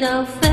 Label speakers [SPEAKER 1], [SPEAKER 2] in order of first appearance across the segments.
[SPEAKER 1] without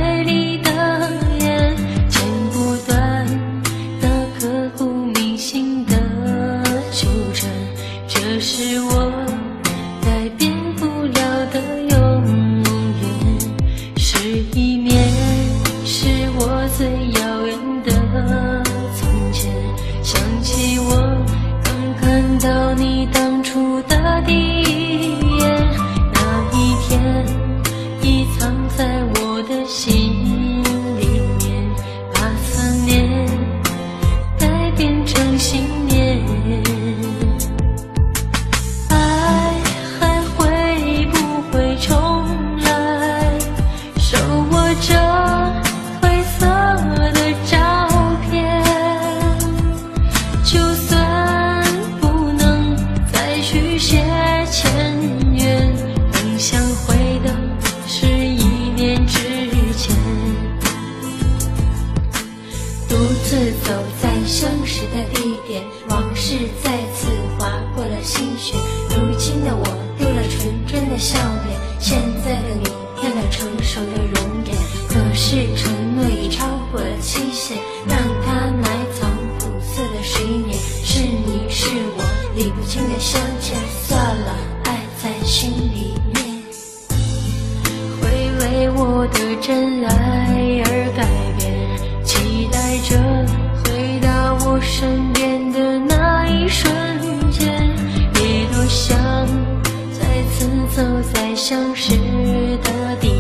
[SPEAKER 1] 独自走在相识的地点，往事再次划过了心弦。如今的我丢了纯真的笑脸，现在的你变了成熟的容颜。可是承诺已超过了期限，让它埋藏苦涩的十一年。是你是我理不清的相欠，算了，爱在心里面。会为我的真爱相识的地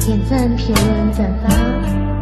[SPEAKER 1] 点赞评论转发